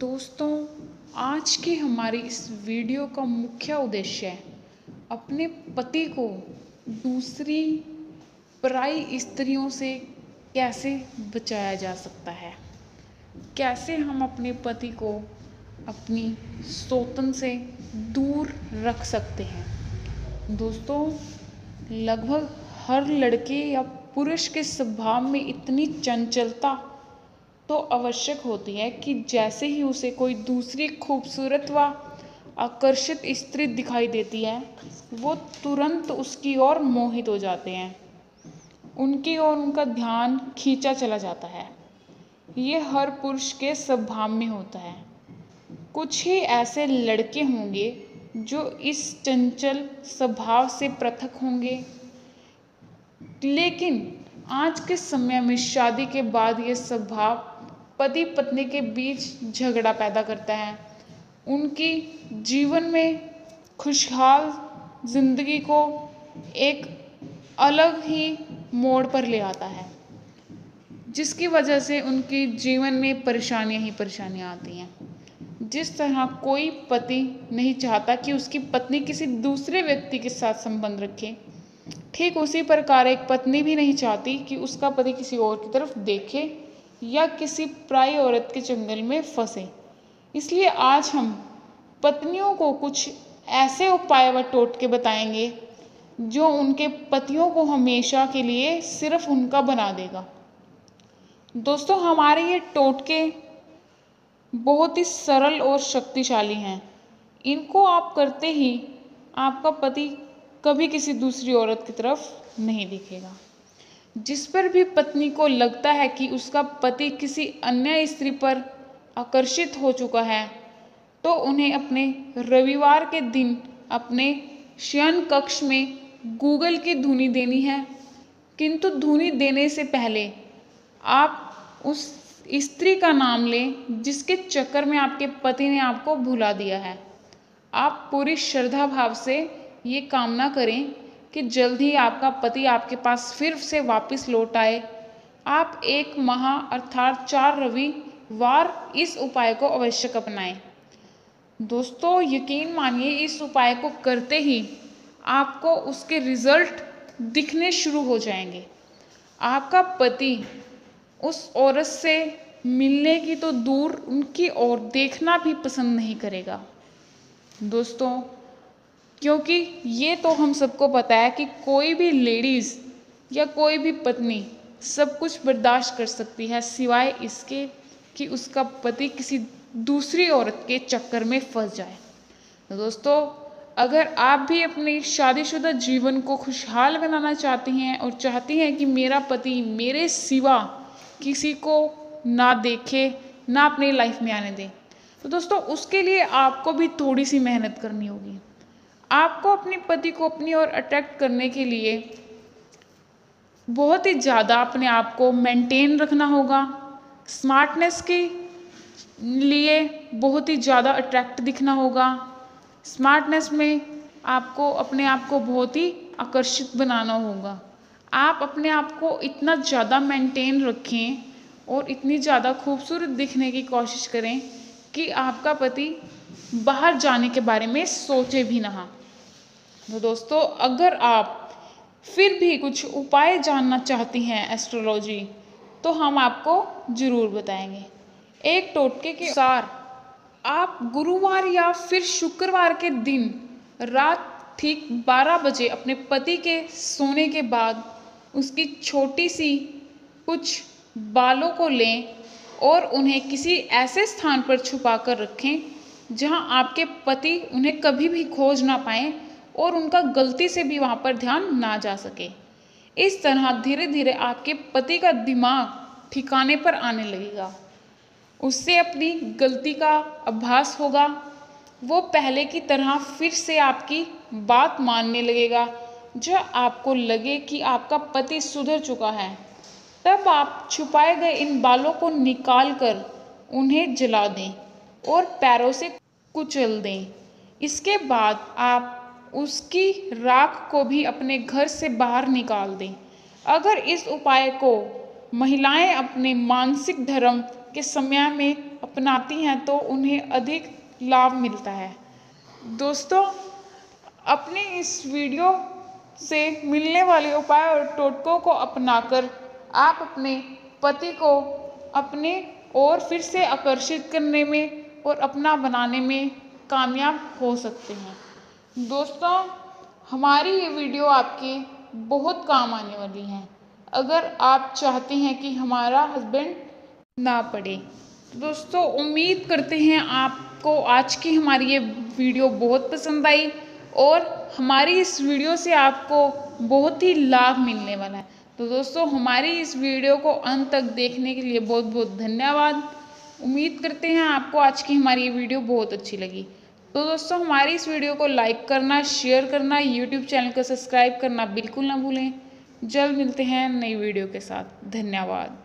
दोस्तों, आज के हमारी इस वीडियो का मुख्य उद्देश्य है अपने पति को दूसरी पराई स्त्रियों से कैसे बचाया जा सकता है? कैसे हम अपने पति को अपनी सोतन से दूर रख सकते हैं? दोस्तों, लगभग हर लड़के या पुरुष के स्वभाव में इतनी चंचलता तो आवश्यक होती है कि जैसे ही उसे कोई दूसरी खूबसूरत व आकर्षित स्त्री दिखाई देती है, वो तुरंत उसकी ओर मोहित हो जाते हैं। उनकी ओर उनका ध्यान खींचा चला जाता है। ये हर पुरुष के स्वभाव में होता है। कुछ ही ऐसे लड़के होंगे जो इस चंचल स्वभाव से पृथक होंगे। लेकिन आज के समय में शादी के बाद ये स्वभाव पति पत्नी के बीच झगड़ा पैदा करता है। उनकी जीवन में खुशहाल ज़िंदगी को एक अलग ही मोड़ पर ले आता है, जिसकी वजह से उनके जीवन में परेशानियाँ ही परेशानियाँ आती हैं। जिस तरह कोई पति नहीं चाहता कि उसकी पत्नी किसी दूसरे व्यक्ति के साथ संबंध रखे, ठीक उसी प्रकार एक पत्नी भी नहीं चाहती कि उसका पति किसी और की तरफ़ देखे। या किसी प्राय औरत के चंगल में फंसे। इसलिए आज हम पत्नियों को कुछ ऐसे उपाय व टोटके बताएँगे, जो उनके पतियों को हमेशा के लिए सिर्फ़ उनका बना देगा। दोस्तों, हमारे ये टोटके बहुत ही सरल और शक्तिशाली हैं। इनको आप करते ही आपका पति कभी किसी दूसरी औरत की तरफ़ नहीं दिखेगा। जिस पर भी पत्नी को लगता है कि उसका पति किसी अन्य स्त्री पर आकर्षित हो चुका है तो उन्हें अपने रविवार के दिन अपने शयन कक्ष में गूगल की धुनी देनी है। किंतु धुनी देने से पहले आप उस स्त्री का नाम लें जिसके चक्कर में आपके पति ने आपको भुला दिया है। आप पूरी श्रद्धा भाव से ये कामना करें कि जल्द ही आपका पति आपके पास फिर से वापस लौट आए। आप एक माह अर्थात चार रविवार इस उपाय को अवश्य अपनाएँ। दोस्तों, यकीन मानिए, इस उपाय को करते ही आपको उसके रिज़ल्ट दिखने शुरू हो जाएँगे। आपका पति उस औरत से मिलने की तो दूर उनकी ओर देखना भी पसंद नहीं करेगा। दोस्तों क्योंकि ये तो हम सबको पता है कि कोई भी लेडीज़ या कोई भी पत्नी सब कुछ बर्दाश्त कर सकती है, सिवाय इसके कि उसका पति किसी दूसरी औरत के चक्कर में फंस जाए। तो दोस्तों, अगर आप भी अपनी शादीशुदा जीवन को खुशहाल बनाना चाहती हैं और चाहती हैं कि मेरा पति मेरे सिवा किसी को ना देखे, ना अपनी लाइफ में आने दे तो दोस्तों, उसके लिए आपको भी थोड़ी सी मेहनत करनी होगी। आपको अपने पति को अपनी ओर अट्रैक्ट करने के लिए बहुत ही ज़्यादा अपने आप को मेंटेन रखना होगा। स्मार्टनेस के लिए बहुत ही ज़्यादा अट्रैक्ट दिखना होगा। स्मार्टनेस में आपको अपने आप को बहुत ही आकर्षित बनाना होगा। आप अपने आप को इतना ज़्यादा मेंटेन रखें और इतनी ज़्यादा खूबसूरत दिखने की कोशिश करें कि आपका पति बाहर जाने के बारे में सोचे भी ना। तो दोस्तों, अगर आप फिर भी कुछ उपाय जानना चाहती हैं एस्ट्रोलॉजी तो हम आपको ज़रूर बताएँगे। एक टोटके के अनुसार, आप गुरुवार या फिर शुक्रवार के दिन रात ठीक 12 बजे अपने पति के सोने के बाद उसकी छोटी सी कुछ बालों को लें और उन्हें किसी ऐसे स्थान पर छुपा कर रखें जहाँ आपके पति उन्हें कभी भी खोज ना पाए। और उनका गलती से भी वहाँ पर ध्यान ना जा सके। इस तरह धीरे धीरे आपके पति का दिमाग ठिकाने पर आने लगेगा। उससे अपनी गलती का अभ्यास होगा। वो पहले की तरह फिर से आपकी बात मानने लगेगा। जब आपको लगे कि आपका पति सुधर चुका है, तब आप छुपाए गए इन बालों को निकाल कर उन्हें जला दें और पैरों से कुचल दें। इसके बाद आप उसकी राख को भी अपने घर से बाहर निकाल दें। अगर इस उपाय को महिलाएँ अपने मानसिक धर्म के समय में अपनाती हैं तो उन्हें अधिक लाभ मिलता है। दोस्तों, अपने इस वीडियो से मिलने वाले उपाय और टोटकों को अपनाकर आप अपने पति को अपने और फिर से आकर्षित करने में और अपना बनाने में कामयाब हो सकते हैं। दोस्तों, हमारी ये वीडियो आपके बहुत काम आने वाली है। अगर आप चाहते हैं कि हमारा हस्बैंड ना पड़े दोस्तों, उम्मीद करते हैं आपको आज की हमारी ये वीडियो बहुत पसंद आई और हमारी इस वीडियो से आपको बहुत ही लाभ मिलने वाला है। तो दोस्तों, हमारी इस वीडियो को अंत तक देखने के लिए बहुत बहुत धन्यवाद। उम्मीद करते हैं आपको आज की हमारी ये वीडियो बहुत अच्छी लगी। तो दोस्तों, हमारी इस वीडियो को लाइक करना शेयर करना यूट्यूब चैनल को सब्सक्राइब करना बिल्कुल ना भूलें। जल्द मिलते हैं नई वीडियो के साथ। धन्यवाद।